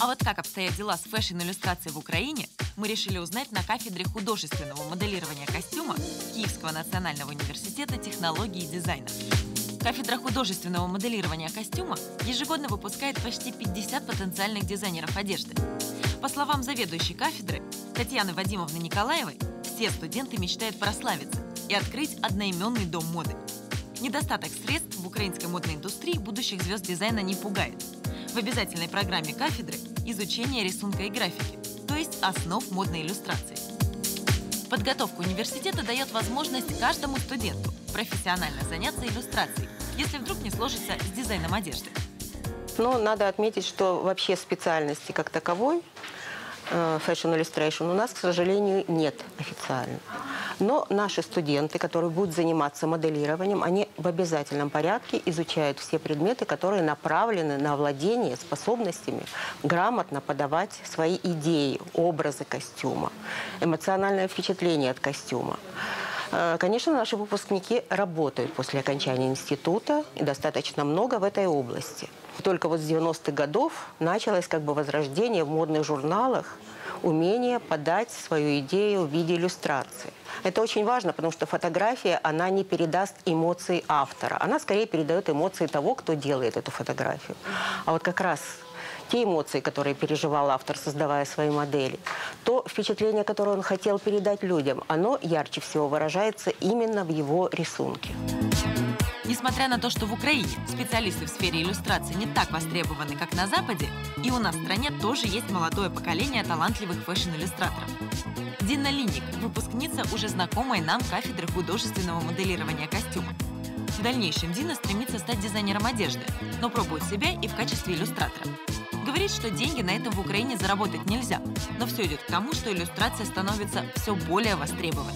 А вот как обстоят дела с фэшн-иллюстрацией в Украине, мы решили узнать на кафедре художественного моделирования костюма Киевского национального университета технологий и дизайна. Кафедра художественного моделирования костюма ежегодно выпускает почти 50 потенциальных дизайнеров одежды. По словам заведующей кафедры Татьяны Вадимовны Николаевой, все студенты мечтают прославиться и открыть одноименный дом моды. Недостаток средств в украинской модной индустрии будущих звезд дизайна не пугает. В обязательной программе кафедры изучение рисунка и графики, то есть основ модной иллюстрации. Подготовка университета дает возможность каждому студенту профессионально заняться иллюстрацией, если вдруг не сложится с дизайном одежды. Но надо отметить, что вообще специальности как таковой э, Fashion Illustration у нас, к сожалению, нет официально. Но наши студенты, которые будут заниматься моделированием, они в обязательном порядке изучают все предметы, которые направлены на владение способностями грамотно подавать свои идеи, образы костюма, эмоциональное впечатление от костюма. Э, Конечно, наши выпускники работают после окончания института, и достаточно много в этой области. Только вот с 90-х годов началось как бы возрождение в модных журналах умение подать свою идею в виде иллюстрации. Это очень важно, потому что фотография, она не передаст эмоции автора. Она скорее передает эмоции того, кто делает эту фотографию. А вот как раз те эмоции, которые переживал автор, создавая свои модели, то впечатление, которое он хотел передать людям, оно ярче всего выражается именно в его рисунке. Несмотря на то, что в Украине специалисты в сфере иллюстрации не так востребованы, как на Западе, и у нас в стране тоже есть молодое поколение талантливых фэшн-иллюстраторов. Дина Линик – выпускница уже знакомой нам кафедры художественного моделирования костюма. В дальнейшем Дина стремится стать дизайнером одежды, но пробует себя и в качестве иллюстратора. Говорит, что деньги на этом в Украине заработать нельзя, но все идет к тому, что иллюстрация становится все более востребованной.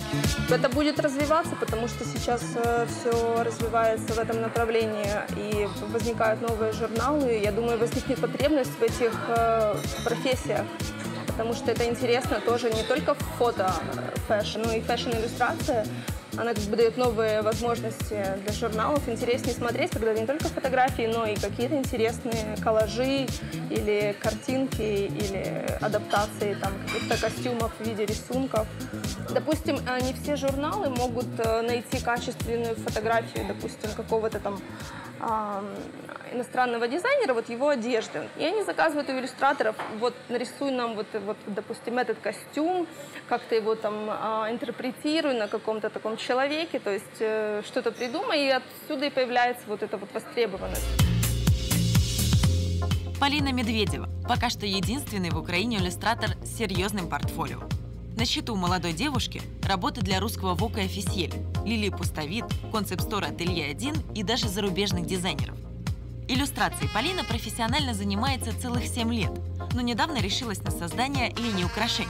Это будет развиваться, потому что сейчас все развивается в этом направлении и возникают новые журналы. Я думаю, возникнет потребность в этих э, профессиях, потому что это интересно тоже не только фото фэшн, но и фэшн-иллюстрация. Она как бы дает новые возможности для журналов. Интереснее смотреть, когда не только фотографии, но и какие-то интересные коллажи или картинки, или адаптации там, каких-то костюмов в виде рисунков. Допустим, э, не все журналы могут э, найти качественную фотографию, допустим, какого-то там а, иностранного дизайнера, вот его одежды. И они заказывают у иллюстраторов, вот нарисуй нам, вот, вот допустим, этот костюм, как-то его там а, интерпретируй на каком-то таком человеке, то есть э, что-то придумай, и отсюда и появляется вот эта вот востребованность. Полина Медведева – пока что единственный в Украине иллюстратор с серьезным портфолио. На счету молодой девушки работы для русского Вока Официель, Лили Пустовид, концепт-стора Ателье 1 и даже зарубежных дизайнеров. Иллюстрацией Полина профессионально занимается целых 7 лет, но недавно решилась на создание линии украшений.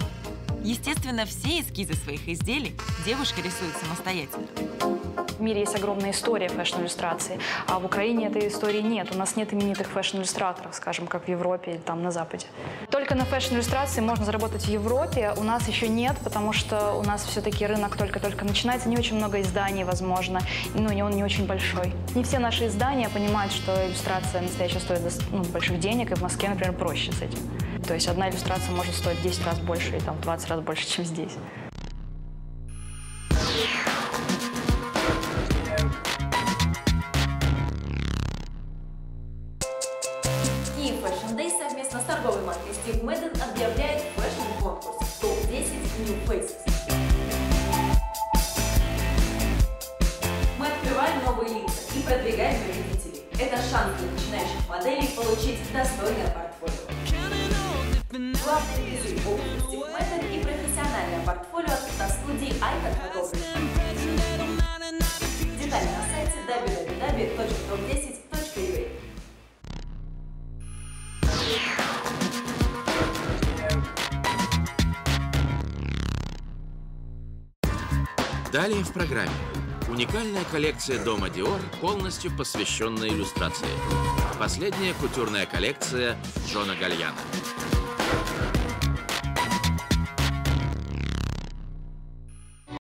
Естественно, все эскизы своих изделий девушка рисует самостоятельно. В мире есть огромная история фэшн-иллюстрации, а в Украине этой истории нет. У нас нет именитых фэшн-иллюстраторов, скажем, как в Европе или там на Западе. Только на фэшн-иллюстрации можно заработать в Европе, у нас еще нет, потому что у нас все-таки рынок только-только начинается, не очень много изданий, возможно, ну, и он не очень большой. Не все наши издания понимают, что иллюстрация настоящая стоит ну, больших денег, и в Москве, например, проще с этим. То есть одна иллюстрация может стоить 10 раз больше и там, 20 раз больше, чем здесь. Kiev Fashion Day совместно с торговой маркой Steve Madden объявляет fashion-конкурс TOP-10 New Faces. Мы открываем новые лица и продвигаем победителей. Это шанс для начинающих моделей получить достойное портфолио. Призы – опыт Steve Madden и профессиональное портфолио от фотостудии Icon Photography. Детали на сайте www.top10.ua. Далее в программе. Уникальная коллекция дома Dior, полностью посвященная иллюстрации. Последняя кутюрная коллекция Джона Гальяна.